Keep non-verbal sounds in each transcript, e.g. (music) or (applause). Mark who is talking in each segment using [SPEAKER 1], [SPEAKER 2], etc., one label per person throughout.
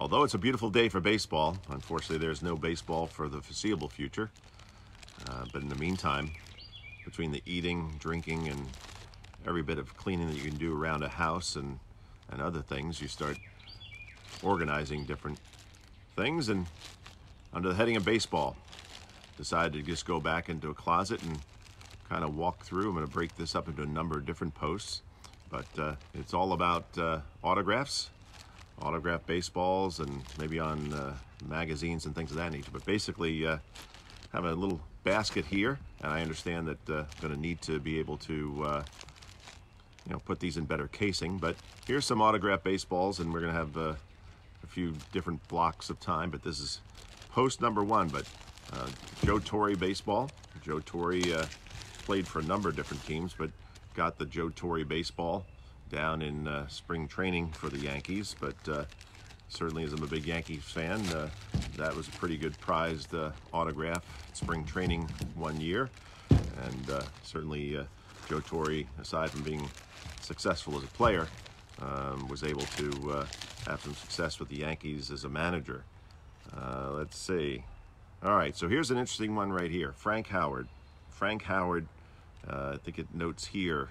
[SPEAKER 1] although it's a beautiful day for baseball, unfortunately there's no baseball for the foreseeable future. Uh, but in the meantime, between the eating, drinking, and every bit of cleaning that you can do around a house and, and other things, you start organizing different things. And under the heading of baseball, decided to just go back into a closet and kind of walk through. I'm going to break this up into a number of different posts, but uh, it's all about uh, autographs, autograph baseballs, and maybe on uh, magazines and things of that nature. But basically, uh, have a little basket here, and I understand that uh, I'm going to need to be able to, uh, you know, put these in better casing. But here's some autograph baseballs, and we're going to have uh, a few different blocks of time. But this is post number one. But uh, Joe Torre baseball. Joe Torre uh, played for a number of different teams, but got the Joe Torre baseball down in uh, spring training for the Yankees. But uh, certainly, as I'm a big Yankees fan, uh, that was a pretty good prized uh, autograph spring training one year. And certainly, Joe Torre, aside from being successful as a player, um, was able to have some success with the Yankees as a manager. let's see. All right, so here's an interesting one right here. Frank Howard. Frank Howard uh, I think it notes here.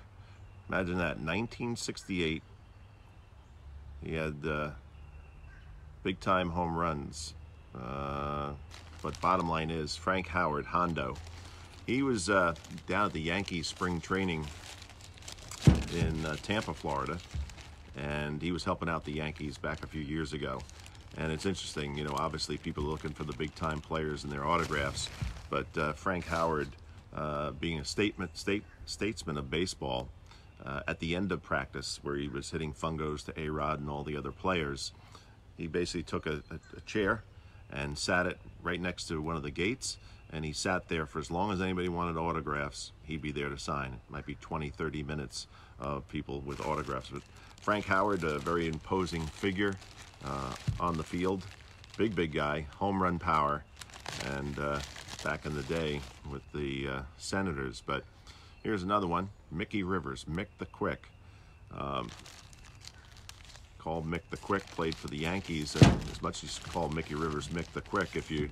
[SPEAKER 1] Imagine that, 1968. He had uh, big time home runs. Uh, but bottom line is, Frank Howard, Hondo. He was uh, down at the Yankees spring training in uh, Tampa, Florida, and he was helping out the Yankees back a few years ago. And it's interesting, you know, obviously people are looking for the big time players and their autographs, but uh, Frank Howard uh, being a statement, state, statesman of baseball, uh, at the end of practice, where he was hitting fungos to A-Rod and all the other players, he basically took a, a, a chair and sat it right next to one of the gates, and he sat there for as long as anybody wanted autographs, he'd be there to sign. It might be 20, 30 minutes of people with autographs. But Frank Howard, a very imposing figure uh, on the field, big, big guy, home run power, and uh, back in the day with the uh, Senators. But here's another one, Mickey Rivers, Mick the Quick. Um, called Mick the Quick, played for the Yankees, and as much as you call Mickey Rivers Mick the Quick, if you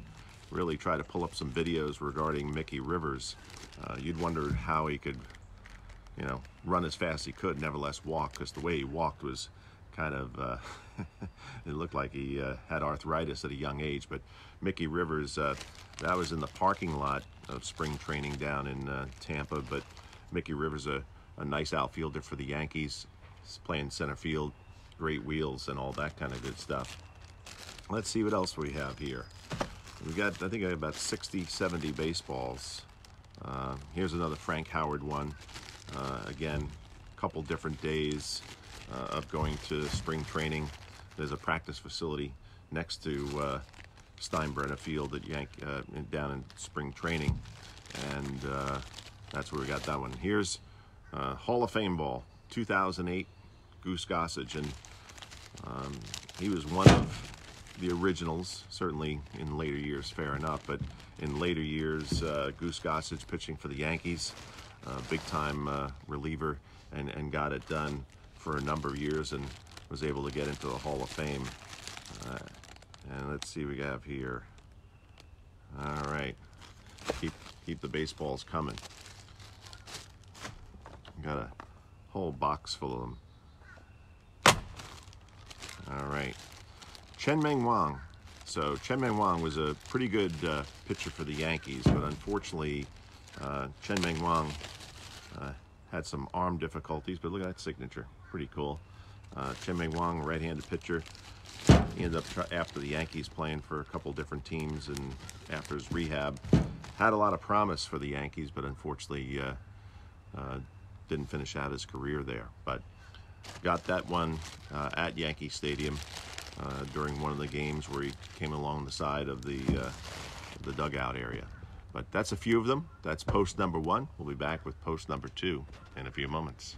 [SPEAKER 1] really try to pull up some videos regarding Mickey Rivers, uh, you'd wonder how he could, you know, run as fast as he could, nevertheless walk, because the way he walked was kind of, uh, (laughs) it looked like he uh, had arthritis at a young age. But Mickey Rivers, uh, that was in the parking lot of spring training down in uh, Tampa. But Mickey Rivers, a, a nice outfielder for the Yankees, He's playing center field, great wheels and all that kind of good stuff. Let's see what else we have here. We got, I think, I about 60, 70 baseballs. Uh, here's another Frank Howard one. Uh, again, a couple different days of going to spring training. There's a practice facility next to uh, Steinbrenner Field at Yank uh, down in spring training, and uh, that's where we got that one. Here's uh, Hall of Fame ball, 2008, Goose Gossage, and um, he was one of the originals, certainly in later years, fair enough, but in later years, uh, Goose Gossage pitching for the Yankees, big time uh, reliever, and, and got it done for a number of years and was able to get into the Hall of Fame. Uh, and let's see what we have here. All right, keep keep the baseballs coming. Got a whole box full of them. All right, Chien-Ming Wang. So Chien-Ming Wang was a pretty good uh, pitcher for the Yankees, but unfortunately, uh, Chien-Ming Wang uh, had some arm difficulties. But look at that signature pretty cool. Uh, Chien-Ming Wang, right-handed pitcher. He ended up, after the Yankees, playing for a couple different teams, and after his rehab, had a lot of promise for the Yankees, but unfortunately uh, uh, didn't finish out his career there. But got that one uh, at Yankee Stadium uh, during one of the games where he came along the side of the, uh, the dugout area. But that's a few of them. That's post number one. We'll be back with post number two in a few moments.